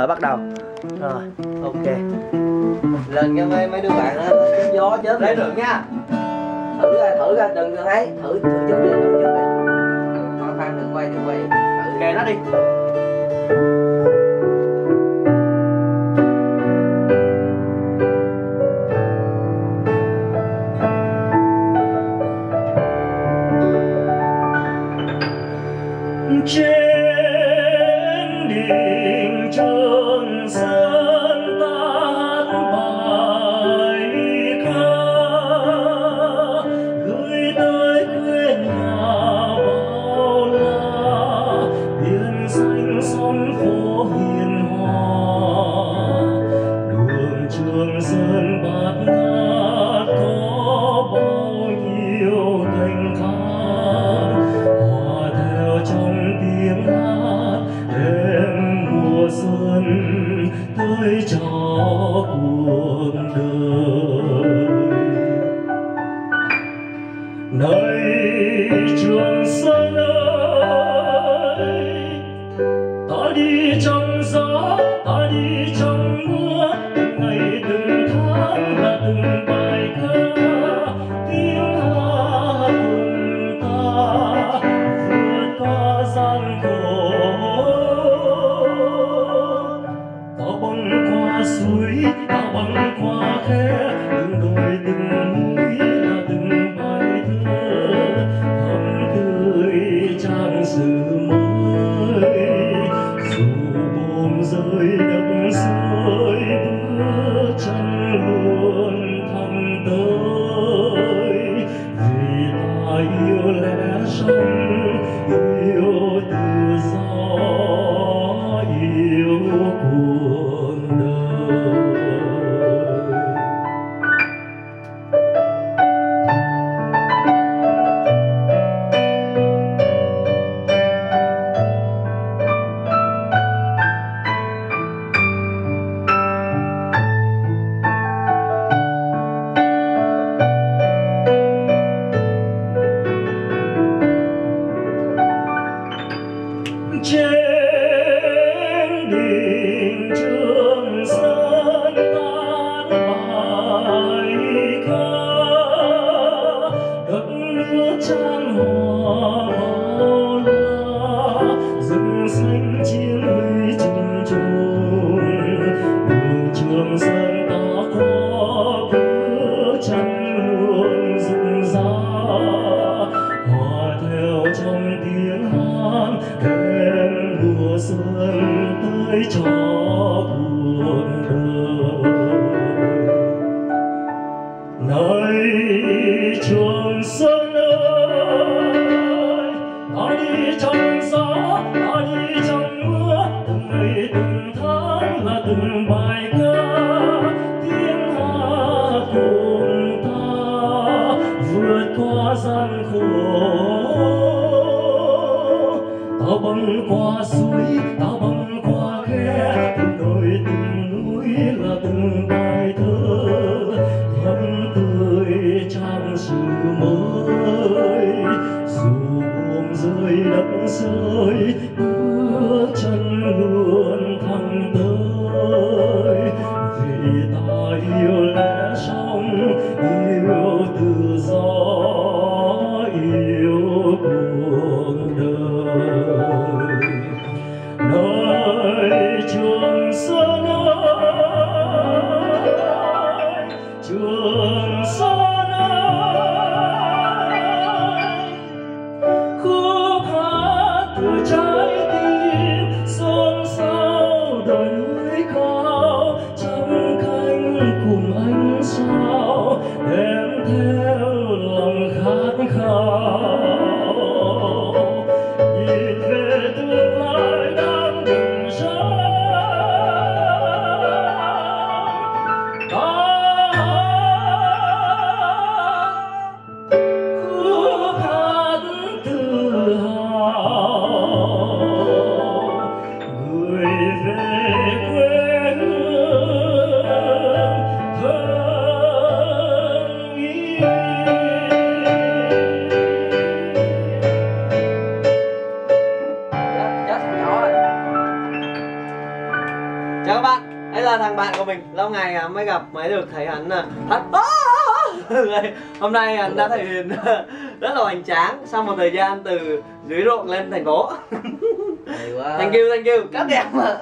Rồi bắt đầu. Rồi ok. Lên cho mấy mấy đứa bạn gió chết Lấy được nha. Thử ra thử ra đừng có thấy. Thử thử trước đi thử trước đi khoan khoan đừng quay đừng quay. Thử Kệ nó đi Johnson. Luôn thẳng tới vì ta yêu lẽ sống yêu tự do yêu cuộc. Nước chan hòa bao la rừng xanh chiến huy trùng trùng đường trường sơn ta qua bước chân luôn rừng rã hòa theo trong tiếng hát đêm mùa xuân tới cho cuộc đời này trường sơn gian ta băng qua suối ta băng qua khe. Từng đồi, từng núi là từng bài thơ. Thắm tươi trang sử mới. Dù buồn rơi đất rơi bước chân luôn thẳng tới. Vì ta yêu lẽ sống yêu tự do. Chào các bạn đây là thằng bạn của mình. Lâu ngày à, mới gặp mới được thấy hắn à, hắn hôm nay hắn đã thể hiện rất là hoành tráng sau một thời gian từ dưới ruộng lên thành phố. Thank you thank you. Cắt đẹp mà